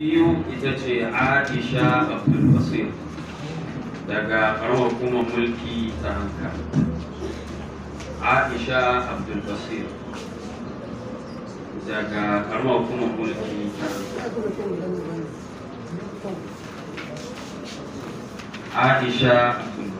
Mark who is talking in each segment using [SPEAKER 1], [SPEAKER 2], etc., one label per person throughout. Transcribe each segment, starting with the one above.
[SPEAKER 1] biyu ita ce aisha abdulbasir daga karamar hukumar mulki ta hanka aisha abdulbasir daga karamar hukumar mulki ta hanka aisha abdulbasir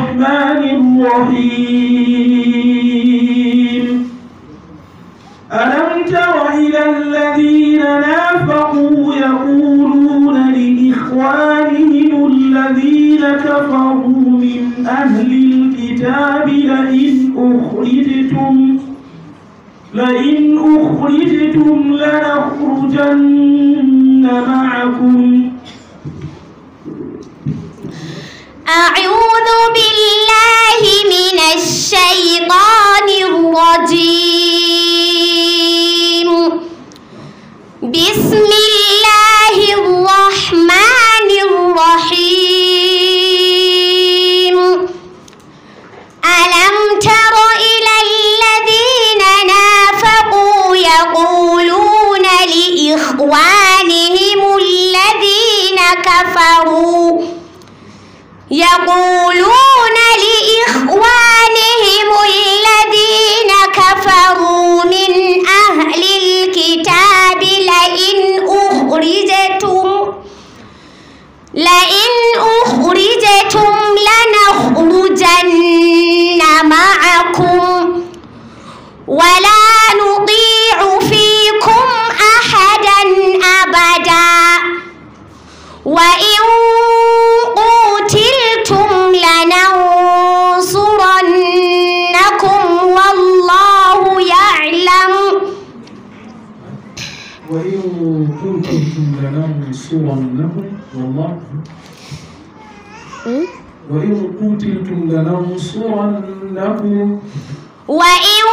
[SPEAKER 2] الرحمن الرحيم. ألم تر إلى الذين نافقوا يقولون لإخوانهم الذين كفروا من أهل الكتاب لئن أخرجتم لئن أخرجتم لنخرجن معكم.
[SPEAKER 3] أعوذ بالله من الشيطان الرجيم. بسم الله الرحمن الرحيم. ألم تر إلى الذين نافقوا يقولون لإخوانهم الذين كفروا يقولون لإخوانهم الذين كفروا من أهل الكتاب لئن أخرجتم لئن وإن
[SPEAKER 4] كنتم لننصرنكم والله وإن قتلتم لننصرنكم
[SPEAKER 3] وإن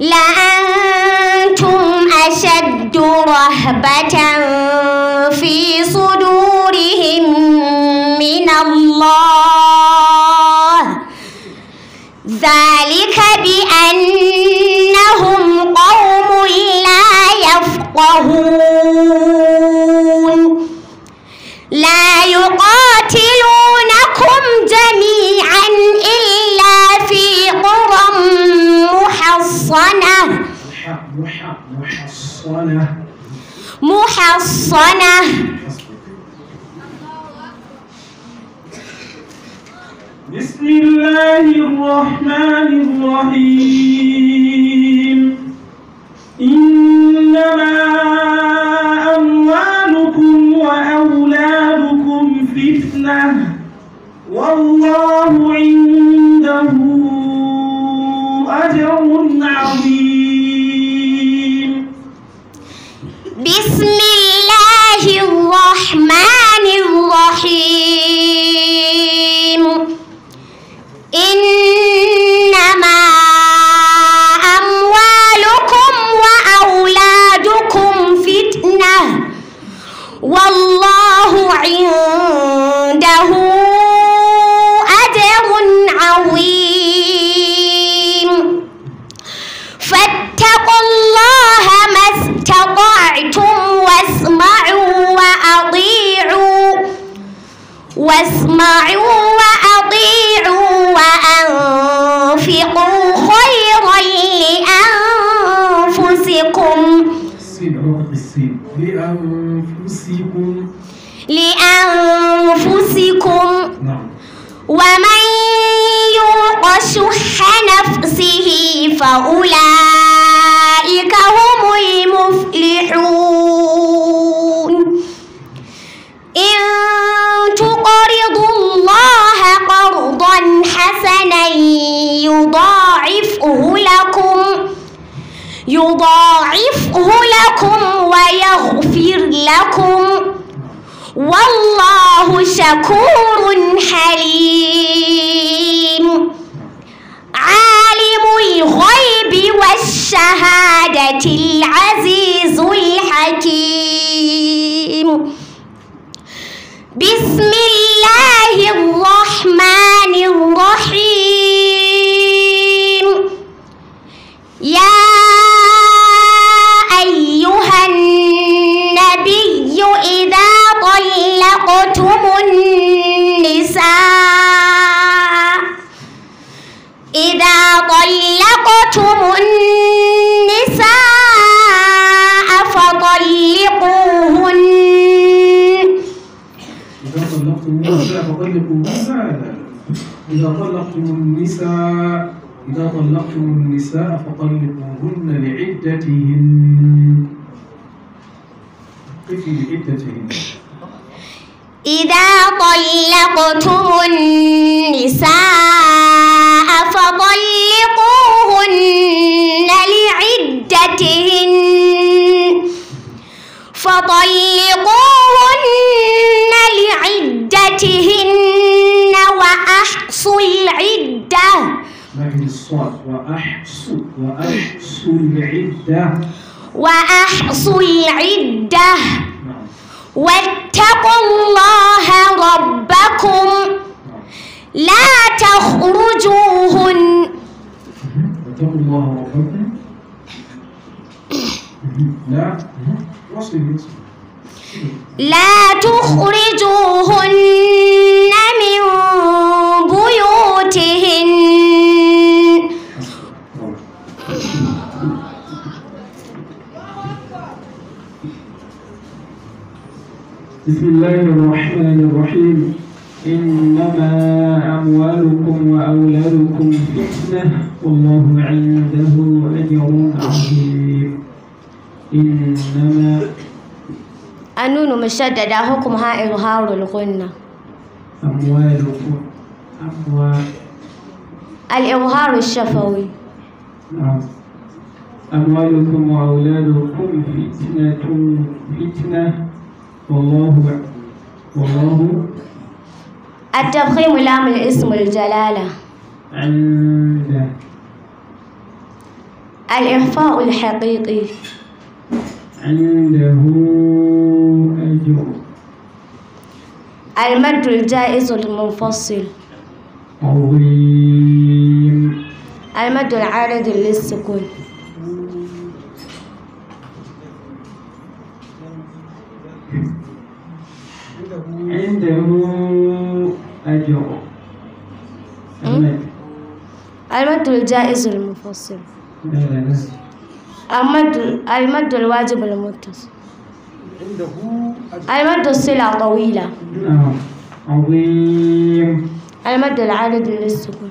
[SPEAKER 3] لأنتم أشد رهبة في صدورهم
[SPEAKER 4] من الله.
[SPEAKER 3] ذلك بأنهم قوم لا يفقهون. محصنة.
[SPEAKER 4] مح مح محصنة
[SPEAKER 3] محصنة.
[SPEAKER 2] بسم الله الرحمن الرحيم.
[SPEAKER 3] الرحمن الرحيم. إنما أموالكم وأولادكم فتنة. والله عند واسمعوا وأطيعوا وأنفقوا خيرا لأنفسكم.
[SPEAKER 4] لأنفسكم.
[SPEAKER 3] لأنفسكم.
[SPEAKER 4] نعم.
[SPEAKER 3] ومن يوق شح نفسه فأولئك هم المفلحون. يضاعفه لكم. يضاعفه لكم ويغفر لكم. والله شكور حليم. عالم الغيب والشهادة العزيز الحكيم. بسم الله طلقتم النساء فطلقوهن.
[SPEAKER 4] إذا طلقتم النساء فطلقوهن إذا طلقتم النساء إذا طلقتم النساء فطلقوهن لعدتهن. قفي لعدتهن؟
[SPEAKER 3] إذا طلقتم النساء فطلقوهن لعدتهن وأحصوا العدة.
[SPEAKER 4] الصاد وأحصوا وأحصوا العدة.
[SPEAKER 3] وأحصوا العدة. واتقوا الله ربكم. لا تخرجوهن.
[SPEAKER 4] واتقوا الله ربكم. لا.
[SPEAKER 3] لا تخرجوهن من بيوتهن.
[SPEAKER 5] بسم الله الرحمن الرحيم. إنما أموالكم وأولادكم فتنة. والله عنده أجر عظيم. إنما
[SPEAKER 3] النون مشددة حكمها إظهار الغنة
[SPEAKER 5] أموالكم أموال
[SPEAKER 3] الإظهار الشفوي.
[SPEAKER 5] نعم. أموالكم وأولادكم فتنة فتنة والله والله
[SPEAKER 3] التفخيم لام الاسم الجلالة.
[SPEAKER 5] عنده.
[SPEAKER 3] الإخفاء الحقيقي.
[SPEAKER 5] عنده أجر.
[SPEAKER 3] المد الجائز المنفصل
[SPEAKER 5] عظيم.
[SPEAKER 3] المد العارض للسكون.
[SPEAKER 5] عنده أجر.
[SPEAKER 3] المد الجائز المنفصل
[SPEAKER 5] لا لا لا.
[SPEAKER 3] المد المد الواجب المتصل المد الصلة طويلة.
[SPEAKER 5] نعم. عظيم.
[SPEAKER 3] المد العارض للسكون.